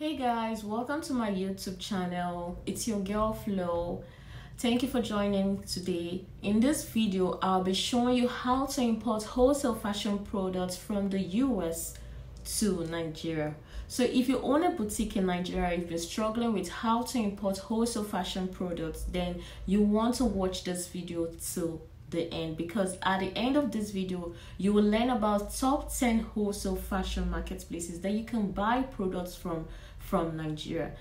Hey guys, welcome to my YouTube channel. It's your girl Flo. Thank you for joining today. In this video, I'll be showing you how to import wholesale fashion products from the US to Nigeria. So if you own a boutique in Nigeria, if you're struggling with how to import wholesale fashion products, then you want to watch this video till the end because at the end of this video you will learn about top 10 wholesale fashion marketplaces that you can buy products from from Nigeria.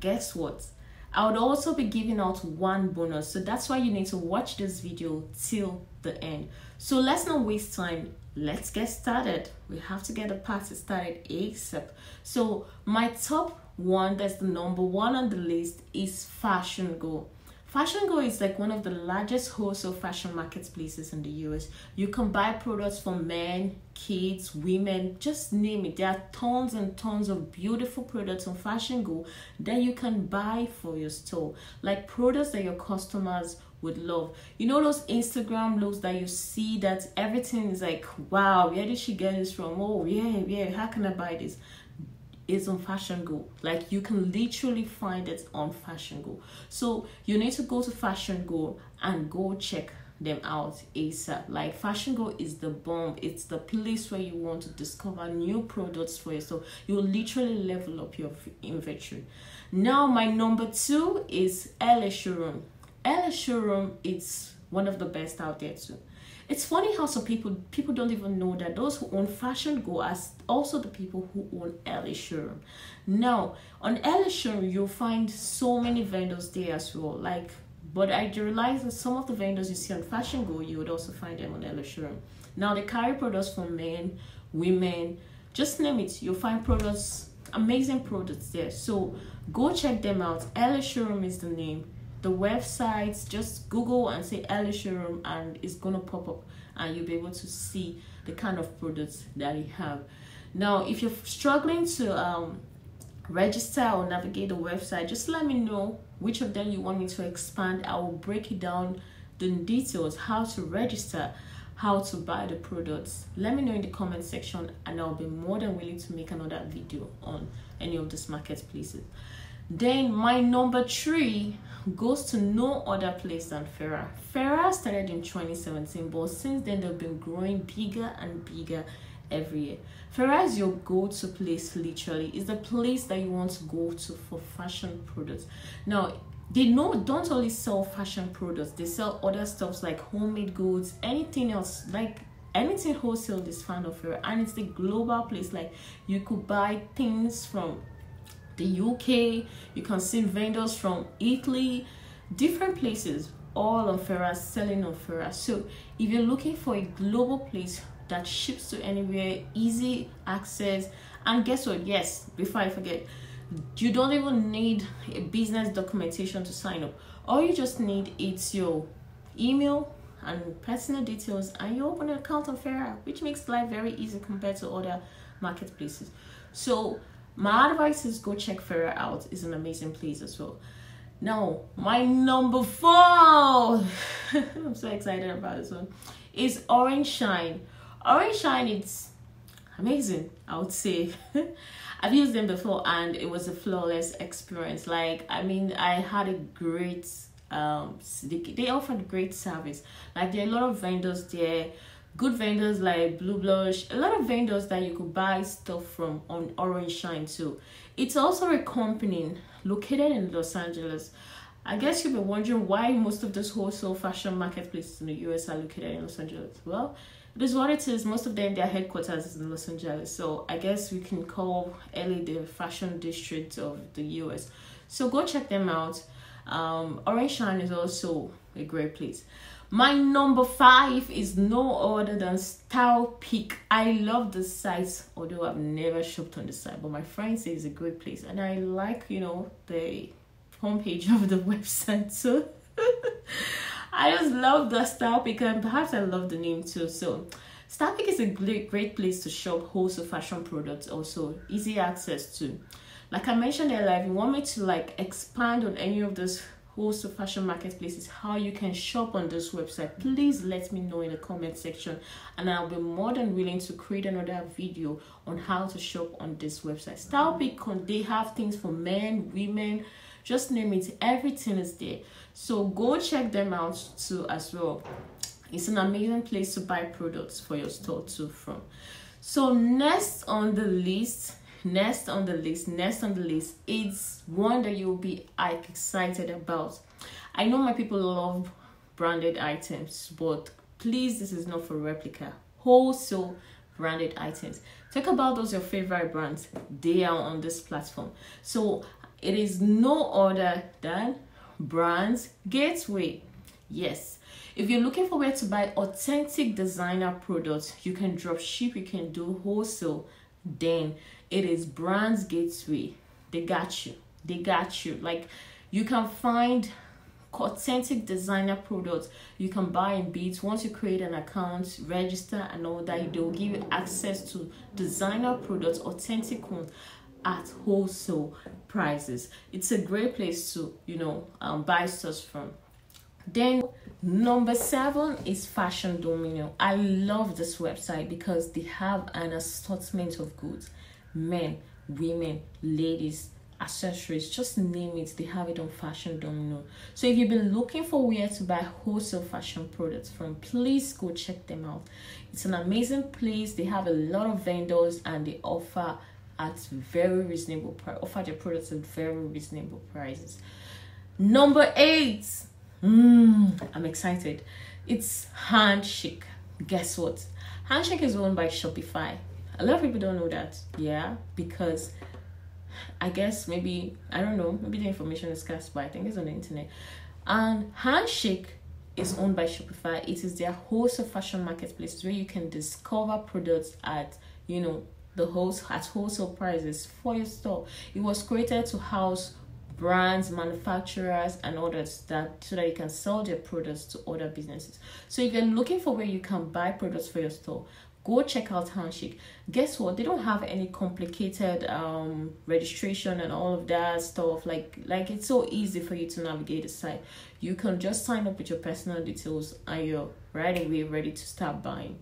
Guess what? I would also be giving out one bonus. So that's why you need to watch this video till the end. So let's not waste time. Let's get started. We have to get the party started ASAP. So my top one, that's the number one on the list, is Fashion Go. Fashion Go is like one of the largest wholesale fashion marketplaces in the US. You can buy products for men, kids, women, just name it. There are tons and tons of beautiful products on Fashion Go that you can buy for your store. Like products that your customers would love. You know those Instagram looks that you see that everything is like, wow, where did she get this from? Oh yeah, yeah, how can I buy this? Is on Fashion Go. Like you can literally find it on Fashion Go. So you need to go to Fashion Go and go check them out ASAP. Like Fashion Go is the bomb. It's the place where you want to discover new products for yourself. You will literally level up your inventory. Now my number two is LA Showroom. LA Showroom is one of the best out there too. It's funny how some people people don't even know that those who own Fashion Go are also the people who own Showroom. Now, on Showroom, you'll find so many vendors there as well. Like, but I realize that some of the vendors you see on Fashion Go, you would also find them on Showroom. Now, they carry products for men, women, just name it. You'll find products, amazing products there. So go check them out. Showroom is the name the websites just google and say showroom and it's gonna pop up and you'll be able to see the kind of products that you have. Now if you're struggling to um, register or navigate the website just let me know which of them you want me to expand. I will break it down the details how to register how to buy the products. Let me know in the comment section and i'll be more than willing to make another video on any of these marketplaces then my number three goes to no other place than Farah. Farah started in 2017, but since then they've been growing bigger and bigger every year. Farah is your go-to place literally. It's the place that you want to go to for fashion products. Now, they know don't only sell fashion products, they sell other stuffs like homemade goods, anything else like anything wholesale is found of Farah and it's the global place like you could buy things from the UK, you can see vendors from Italy, different places, all on Farah, selling on Farah. So if you're looking for a global place that ships to anywhere, easy access, and guess what? Yes, before I forget, you don't even need a business documentation to sign up. All you just need is your email and personal details, and you open an account on Farah, which makes life very easy compared to other marketplaces. So my advice is go check Farah out. It's an amazing place as well. Now, my number four, I'm so excited about this one, is Orange Shine. Orange Shine, it's amazing, I would say. I've used them before and it was a flawless experience. Like, I mean, I had a great, um, they, they offered great service. Like, there are a lot of vendors there good vendors like Blue Blush, a lot of vendors that you could buy stuff from on Orange Shine too. It's also a company located in Los Angeles. I guess you'll be wondering why most of those wholesale fashion marketplaces in the US are located in Los Angeles. Well, it is what it is. Most of them, their headquarters is in Los Angeles. So I guess we can call LA the fashion district of the US. So go check them out. Um, Orange Shine is also a great place. My number five is no other than Style Peak. I love the site, although I've never shopped on the site, but my friend says it's a great place, and I like you know the homepage of the website. So I just love the Style Peak, and perhaps I love the name too. So Style Peak is a great great place to shop wholesale fashion products. Also easy access to. Like I mentioned earlier, if you want me to like expand on any of those wholesale fashion marketplaces how you can shop on this website. Please let me know in the comment section and i'll be more than willing to create another video on how to shop on this website. Style mm-hmm. pick they have things for men women just name it everything is there. So go check them out too as well. It's an amazing place to buy products for your store too from. So next on the list next on the list next on the list it's one that you'll be excited about. I know my people love branded items but please this is not for replica. Wholesale branded items. Talk about those your favorite brands. They are on this platform. So it is no other than brands gateway. Yes. If you're looking for where to buy authentic designer products you can drop ship you can do wholesale then it is brands gateway. They got you. They got you. Like you can find authentic designer products. You can buy in beats. Once you create an account register and all that they'll give you access to designer products authentic ones at wholesale prices. It's a great place to you know um, buy stuff from. Then number seven is fashion domino. I love this website because they have an assortment of goods men, women, ladies, accessories, just name it, they have it on Fashion Domino. So if you've been looking for where to buy wholesale fashion products from, please go check them out. It's an amazing place. They have a lot of vendors and they offer at very reasonable price, offer their products at very reasonable prices. Number eight, mm, I'm excited. It's Handshake. Guess what? Handshake is owned by Shopify a lot of people don't know that yeah because i guess maybe i don't know maybe the information is scarce but i think it's on the internet. And handshake is owned by shopify. It is their wholesale fashion marketplace where you can discover products at you know the host at wholesale prices for your store. It was created to house brands manufacturers and others that so that you can sell their products to other businesses. So if you're looking for where you can buy products for your store go check out handshake. Guess what? They don't have any complicated um registration and all of that stuff. Like like it's so easy for you to navigate the site. You can just sign up with your personal details and you're right away ready to start buying.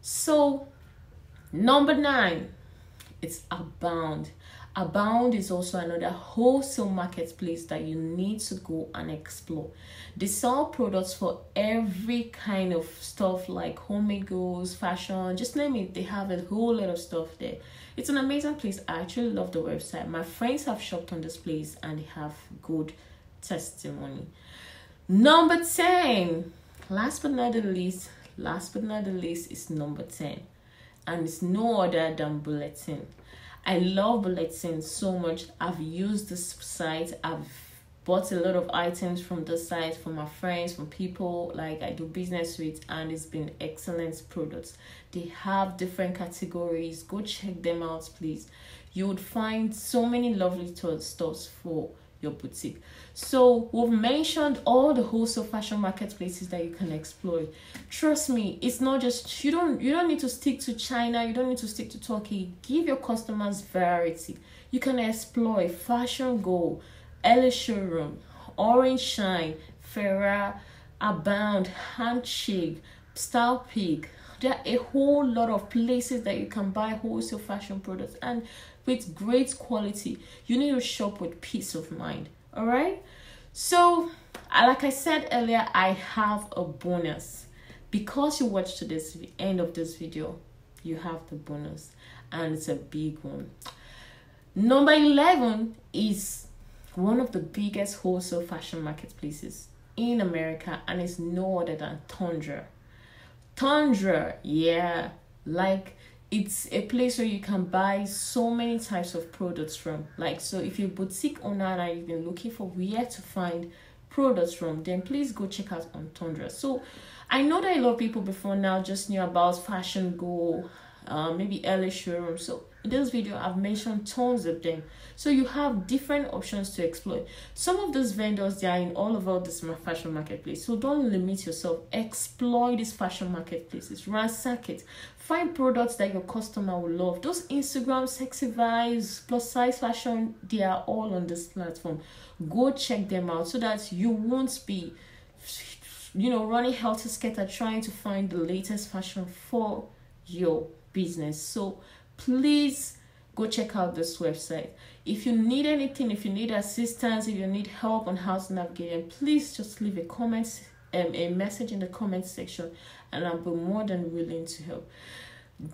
So number nine it's abound Abound is also another wholesale marketplace that you need to go and explore. They sell products for every kind of stuff like homemade goods, fashion, just name it. They have a whole lot of stuff there. It's an amazing place. I actually love the website. My friends have shopped on this place and they have good testimony. Number 10, last but not the least, last but not the least is number 10, and it's no other than Bulletin. I love Bulletin so much. I've used this site. I've bought a lot of items from the site from my friends, from people like I do business with, and it's been excellent products. They have different categories. Go check them out, please. You would find so many lovely stores for your boutique. So we've mentioned all the wholesale fashion marketplaces that you can explore. Trust me, it's not just you don't you don't need to stick to China, you don't need to stick to Turkey. Give your customers variety. You can explore Fashion Go, LA Showroom, Orange Shine, Farrah, Abound, Handshake, Style Pick. There are a whole lot of places that you can buy wholesale fashion products and with great quality. You need to shop with peace of mind. All right. So, uh, like I said earlier, I have a bonus because you watched to this end of this video. You have the bonus, and it's a big one. Number 11 is one of the biggest wholesale fashion marketplaces in America, and it's no other than Tundra. Tundra, yeah, like it's a place where you can buy so many types of products from. Like, so if you're boutique owner and you've been looking for where to find products from, then please go check out on Tundra. So, I know that a lot of people before now just knew about Fashion Go, uh, maybe LA Showroom. So, this video i've mentioned tons of them. So you have different options to explore some of those vendors they are in all over this fashion marketplace. So don't limit yourself. Explore these fashion marketplaces. Ransack it. Find products that your customer will love. Those instagram sexy vibes plus size fashion they are all on this platform. Go check them out so that you won't be you know running helter skelter trying to find the latest fashion for your business. So please go check out this website. If you need anything if you need assistance if you need help on how to navigate please just leave a comment um, a message in the comment section and i'll be more than willing to help.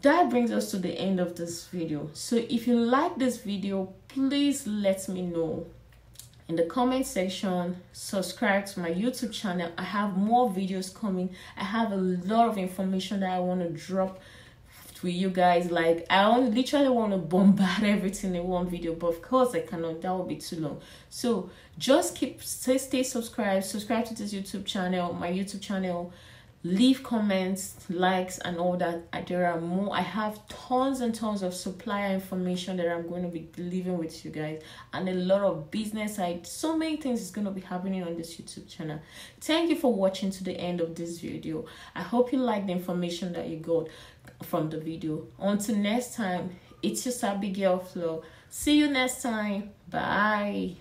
That brings us to the end of this video. So if you like this video please let me know. In the comment section subscribe to my youtube channel. I have more videos coming. I have a lot of information that i want to drop with you guys. Like i literally want to bombard everything in one video but of course i cannot. That would be too long. So just keep stay, stay subscribed. Subscribe to this youtube channel my youtube channel. Leave comments likes and all that. There are more i have tons and tons of supplier information that i'm going to be leaving with you guys and a lot of business side so many things is going to be happening on this youtube channel. Thank you for watching to the end of this video. I hope you like the information that you got from the video. Until next time it's your sabi girl Flo. See you next time. Bye